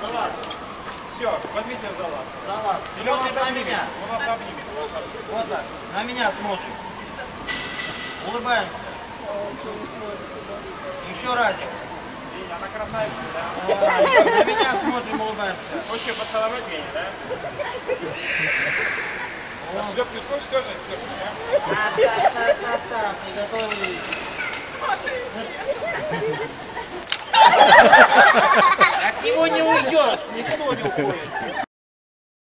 За лаз. Все, возьмите за лаз. За лаз. Или он нас на обнимет. меня. Он нас обнимет. Вот так. На меня смотрим. Улыбаемся. Еще разик. Она красавица, да? А. На меня смотрим, улыбаемся. Хочешь поцеловать меня, да? А шлепнуть хочешь тоже? Так-так-так-так-так. Приготовились. От него не уйдешь. Никто не уходит.